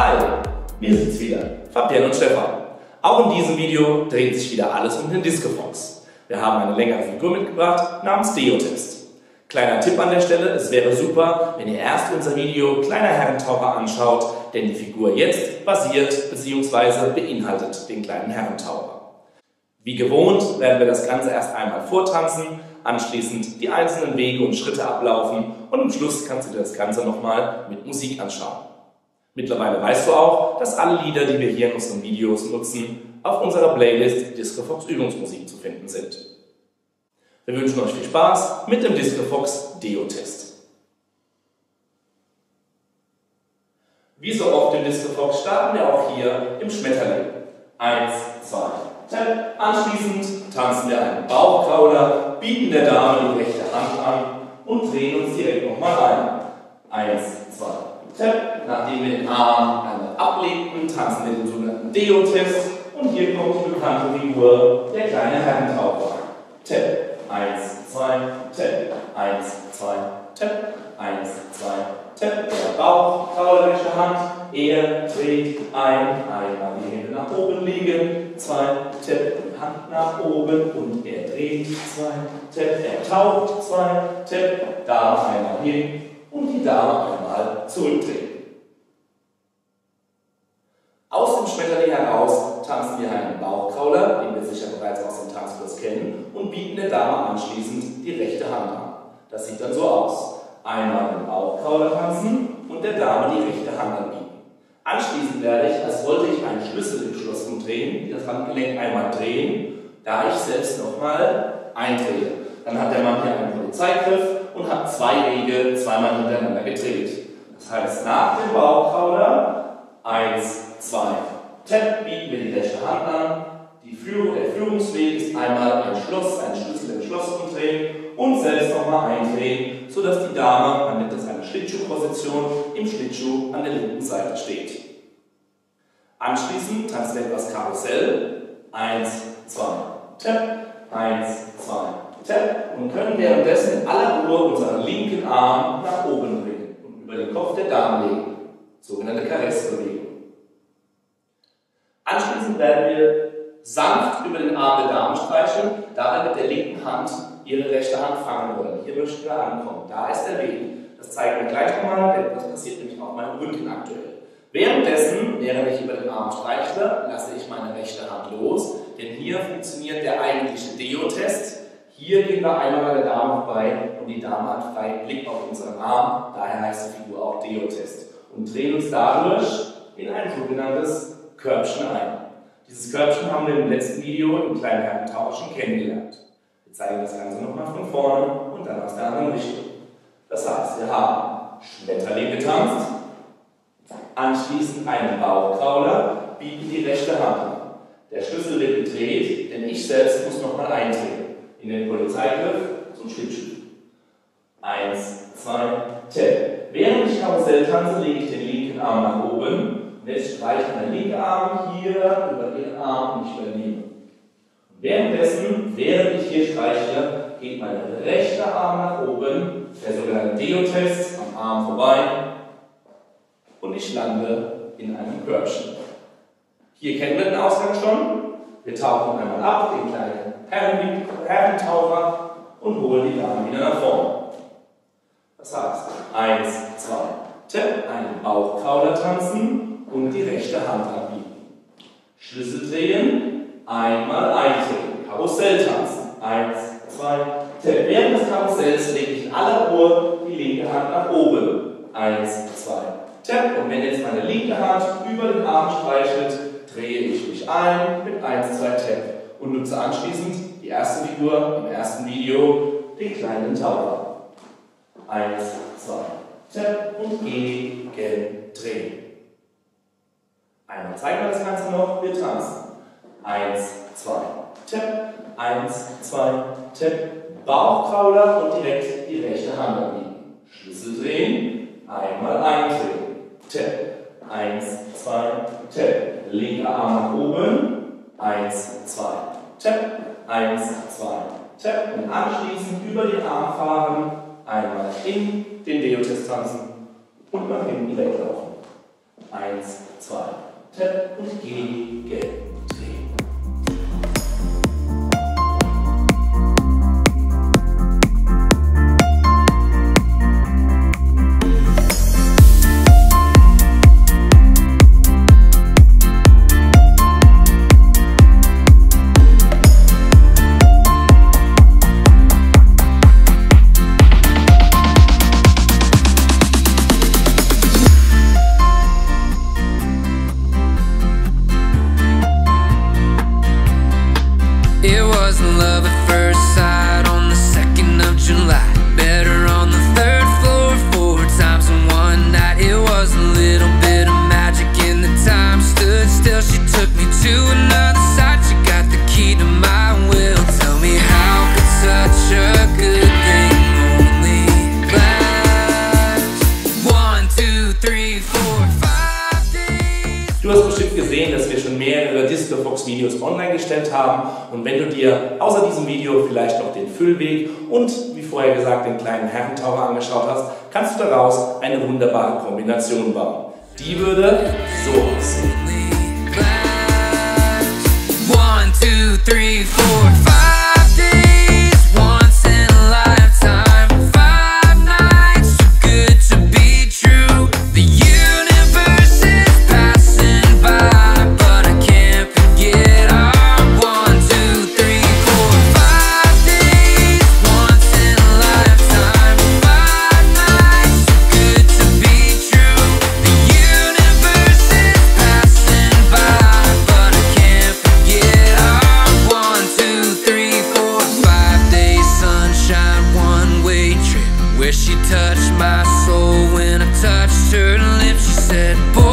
Hi, wir sind's wieder, Fabian und Stefan. Auch in diesem Video dreht sich wieder alles um den Discofox. Wir haben eine längere Figur mitgebracht namens Deo-Test. Kleiner Tipp an der Stelle, es wäre super, wenn ihr erst unser Video Kleiner Herrentaucher anschaut, denn die Figur jetzt basiert bzw. beinhaltet den kleinen Herrentaucher. Wie gewohnt werden wir das Ganze erst einmal vortanzen, anschließend die einzelnen Wege und Schritte ablaufen und am Schluss kannst du dir das Ganze nochmal mit Musik anschauen. Mittlerweile weißt du auch, dass alle Lieder, die wir hier in unseren Videos nutzen, auf unserer Playlist Discofox Übungsmusik zu finden sind. Wir wünschen euch viel Spaß mit dem Discofox Deo-Test. Wie so oft im Discofox starten wir auch hier im Schmetterling. Eins, zwei, Tap. Anschließend tanzen wir einen Bauchkrauler, bieten der Dame die rechte Hand an und drehen uns direkt nochmal rein. Eins, zwei, Tap. Nachdem wir den Arm einmal ablegten, tanzen wir den sogenannten Deo-Test und hier kommt die bekannte Figur, der kleine Herrentaucher. Tap. Eins, zwei, Tap. Eins, zwei, Tap. Eins, zwei, Tap. Der Bauch, rechte Hand. Er dreht ein, einmal die Hände nach oben liegen, zwei, Tap, die Hand nach oben und er dreht, zwei, Tap, er taucht, zwei, Tap, da einmal hin und die Dame einmal zurückdrehen. Aus dem Schmetterling heraus tanzen wir einen Bauchkrauler, den wir sicher bereits aus dem Tanzkurs kennen, und bieten der Dame anschließend die rechte Hand an. Das sieht dann so aus. Einmal den Bauchkrauler tanzen und der Dame die rechte Hand anbieten. Anschließend werde ich, als wollte ich einen Schlüssel im Schloss umdrehen, das Handgelenk einmal drehen, da ich selbst nochmal eindrehe. Dann hat der Mann hier einen Polizeigriff und hat zwei Wege zweimal hintereinander gedreht. Das heißt, nach dem Bauchkrauler, eins, zwei, Tap, bieten wir die rechte Hand an. Die Führung, der Führungsweg ist einmal ein Schloss, ein Schlüssel im Schloss umdrehen und selbst nochmal eindrehen, sodass die Dame, man nennt das eine Schlittschuhposition, im Schlittschuh an der linken Seite steht. Anschließend tanzt wir etwas Karussell. Eins, zwei, Tap, eins, zwei, Tap und können währenddessen in aller Ruhe unseren linken Arm nach oben bringen und über den Kopf der Dame legen. Sogenannte Caressbewegung. Anschließend werden wir sanft über den Arm der Dame streicheln, dabei mit der linken Hand ihre rechte Hand fangen wollen. Hier möchten wir ankommen. Da ist der Weg. Das zeigen wir gleich nochmal, denn das passiert nämlich auf meinem Rücken aktuell. Währenddessen, während ich über den Arm streichle, lasse ich meine rechte Hand los, denn hier funktioniert der eigentliche Deo-Test. Hier gehen wir einmal bei der Dame vorbei und die Dame hat freien Blick auf unseren Arm, daher heißt die Figur auch Deo-Test. Und drehen uns dadurch in ein sogenanntes Körbchen ein. Dieses Körbchen haben wir im letzten Video im kleinen Herrentaucher schon kennengelernt. Wir zeigen das Ganze nochmal von vorne und dann aus der anderen Richtung. Das heißt, wir haben Schmetterling getanzt, anschließend einen Bauchkrauler, bieten die rechte Hand an. Der Schlüssel wird gedreht, denn ich selbst muss nochmal eintreten. In den Polizeigriff zum Schlittschuh. Eins, zwei, tap. Während ich Karussell tanze, lege ich den linken Arm nach oben. Und jetzt streiche ich meinen linken Arm hier über den Arm und ich übernehme. Währenddessen, während ich hier streiche, geht mein rechter Arm nach oben, der sogenannte Deo-Test am Arm vorbei und ich lande in einem Körbchen. Hier kennen wir den Ausgang schon. Wir tauchen einmal ab, den kleinen Herrentaucher und holen die Dame wieder nach vorne. Das heißt, eins, zwei, Tap, einen Bauchkrauler tanzen und die rechte Hand anbieten. Schlüssel drehen, einmal eintreten, Karussell tanzen. Eins, zwei, Tap. Während des Karussells lege ich in aller Ruhe die linke Hand nach oben. Eins, zwei, Tap. Und wenn jetzt meine linke Hand über den Arm streichelt, drehe ich mich ein mit 1, 2 Tap und nutze anschließend die erste Figur im ersten Video, den kleinen Taucher. 1, 2 Tap und gegen. Zeigen wir das Ganze noch, wir tanzen. 1, 2 Tap, 1, 2 Tap, Bauchkrauler und direkt die rechte Hand anbieten. Schlüssel drehen, einmal eindrehen. Tap, 1, 2 Tap linker Arm nach oben, 1, 2, Tap, 1, 2, Tap und anschließend über den Arm fahren, einmal in den Deo-Test tanzen und nach hinten weglaufen. 1, 2. Tap und Du hast bestimmt gesehen, dass wir schon mehrere Discofox-Videos online gestellt haben und wenn du dir außer diesem Video vielleicht noch den Füllweg und, wie vorher gesagt, den kleinen Herrentaucher angeschaut hast, kannst du daraus eine wunderbare Kombination bauen. Die würde so aussehen. One, two, three, four, five. three, four.